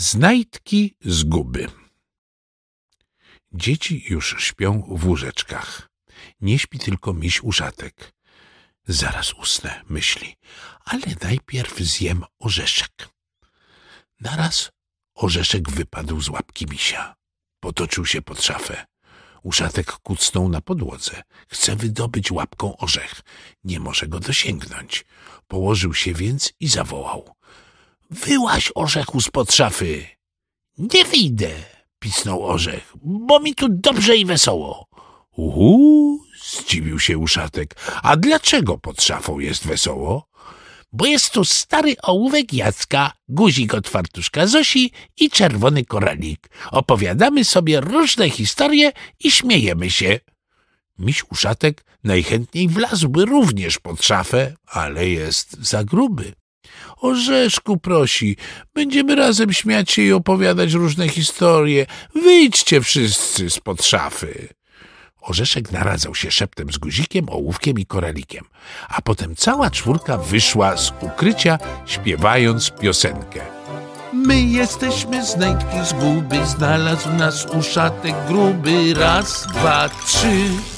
Znajdki zguby. Dzieci już śpią w łóżeczkach. Nie śpi tylko miś uszatek. Zaraz usnę, myśli, ale najpierw zjem orzeszek. Naraz orzeszek wypadł z łapki misia. Potoczył się pod szafę. Uszatek kucnął na podłodze. Chce wydobyć łapką orzech. Nie może go dosięgnąć. Położył się więc i zawołał. Wyłaź orzechu spod szafy. Nie wyjdę, pisnął orzech, bo mi tu dobrze i wesoło. Uhu, zdziwił się uszatek. A dlaczego pod szafą jest wesoło? Bo jest tu stary ołówek Jacka, guzik od fartuszka Zosi i czerwony koralik. Opowiadamy sobie różne historie i śmiejemy się. Miś uszatek najchętniej wlazłby również pod szafę, ale jest za gruby. Orzeszku prosi, będziemy razem śmiać się i opowiadać różne historie. Wyjdźcie wszyscy spod szafy. Orzeszek naradzał się szeptem z guzikiem, ołówkiem i koralikiem, a potem cała czwórka wyszła z ukrycia, śpiewając piosenkę. My jesteśmy znajdki zguby, znalazł nas uszatek gruby, raz, dwa, trzy.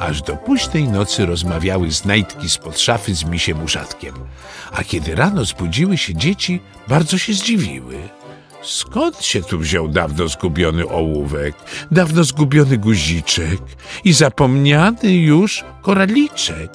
Aż do późnej nocy rozmawiały znajdki spod szafy z misiem uszatkiem, a kiedy rano zbudziły się dzieci, bardzo się zdziwiły. Skąd się tu wziął dawno zgubiony ołówek, dawno zgubiony guziczek i zapomniany już koraliczek?